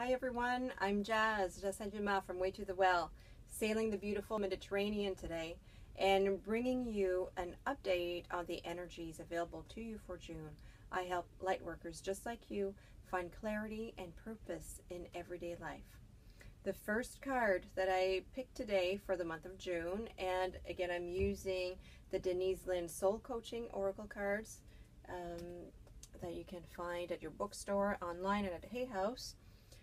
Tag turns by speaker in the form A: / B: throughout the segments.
A: Hi everyone, I'm Jaz, Jaz Saint-Dumas from Way to the Well, sailing the beautiful Mediterranean today and bringing you an update on the energies available to you for June. I help light workers just like you find clarity and purpose in everyday life. The first card that I picked today for the month of June, and again, I'm using the Denise Linn Soul Coaching Oracle cards um, that you can find at your bookstore, online, and at Hay House.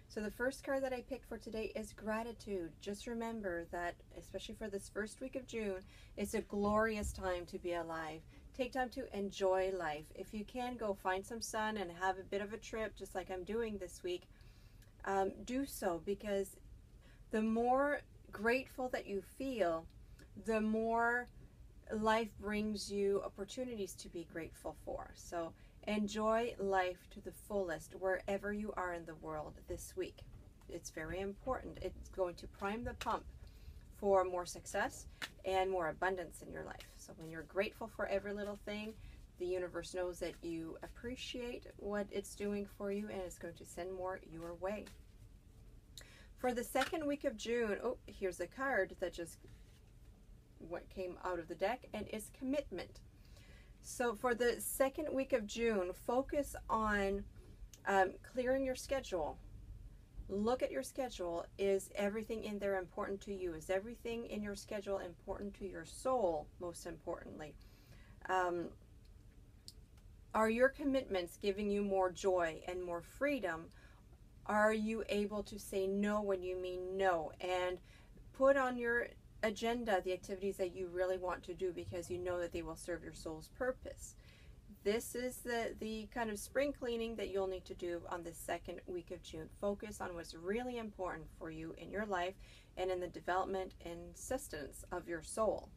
A: So the first card that I picked for today is gratitude. Just remember that, especially for this first week of June, it's a glorious time to be alive. Take time to enjoy life. If you can, go find some sun and have a bit of a trip, just like I'm doing this week. Um, do so because the more grateful that you feel, the more life brings you opportunities to be grateful for. So Enjoy life to the fullest wherever you are in the world this week. It's very important. It's going to prime the pump for more success and more abundance in your life. So when you're grateful for every little thing, the universe knows that you appreciate what it's doing for you and it's going to send more your way. For the second week of June, oh, here's a card that just what came out of the deck and it's commitment. So for the second week of June, focus on um, clearing your schedule. Look at your schedule. Is everything in there important to you? Is everything in your schedule important to your soul, most importantly? Um, are your commitments giving you more joy and more freedom? Are you able to say no when you mean no? And put on your agenda the activities that you really want to do because you know that they will serve your soul's purpose. This is the, the kind of spring cleaning that you'll need to do on the second week of June. Focus on what's really important for you in your life and in the development and sustenance of your soul.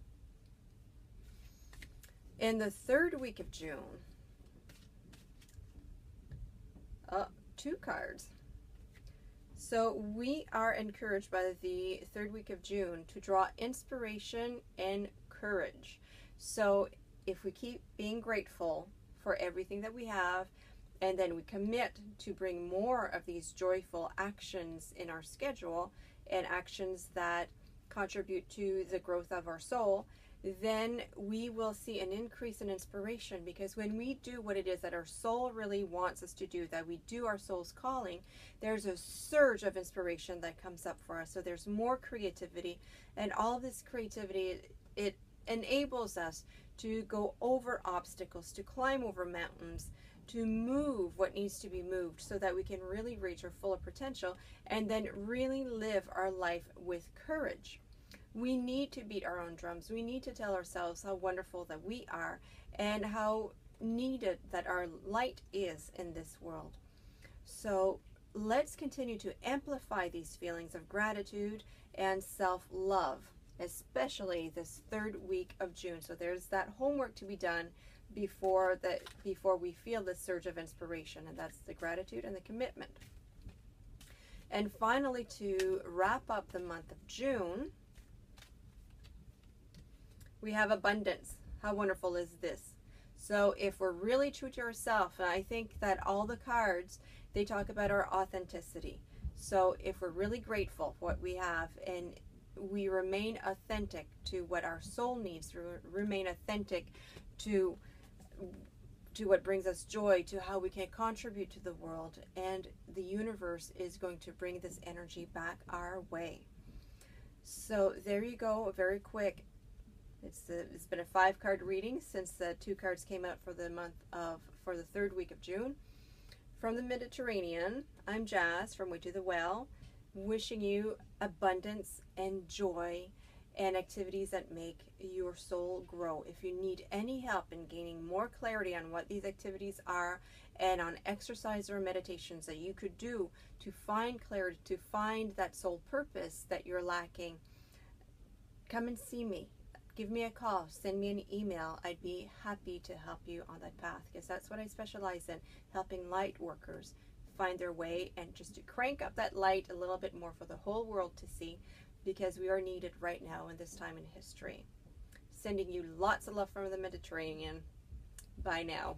A: In the third week of June, uh, two cards. So we are encouraged by the third week of June to draw inspiration and courage. So if we keep being grateful for everything that we have, and then we commit to bring more of these joyful actions in our schedule and actions that contribute to the growth of our soul, then we will see an increase in inspiration because when we do what it is that our soul really wants us to do, that we do our soul's calling, there's a surge of inspiration that comes up for us. So there's more creativity, and all this creativity, it enables us to go over obstacles, to climb over mountains, to move what needs to be moved so that we can really reach our full potential and then really live our life with courage we need to beat our own drums. We need to tell ourselves how wonderful that we are and how needed that our light is in this world. So let's continue to amplify these feelings of gratitude and self love, especially this third week of June. So there's that homework to be done before that before we feel the surge of inspiration and that's the gratitude and the commitment. And finally to wrap up the month of June, we have abundance. How wonderful is this? So if we're really true to ourselves, and I think that all the cards, they talk about our authenticity. So if we're really grateful for what we have and we remain authentic to what our soul needs, remain authentic to to what brings us joy, to how we can contribute to the world, and the universe is going to bring this energy back our way. So there you go, very quick. It's, it's been a five card reading since the two cards came out for the month of, for the third week of June. From the Mediterranean, I'm Jaz from Way to the Well, wishing you abundance and joy and activities that make your soul grow. If you need any help in gaining more clarity on what these activities are and on exercise or meditations that you could do to find clarity, to find that soul purpose that you're lacking, come and see me give me a call, send me an email. I'd be happy to help you on that path because that's what I specialize in helping light workers find their way and just to crank up that light a little bit more for the whole world to see because we are needed right now in this time in history. Sending you lots of love from the Mediterranean. Bye now.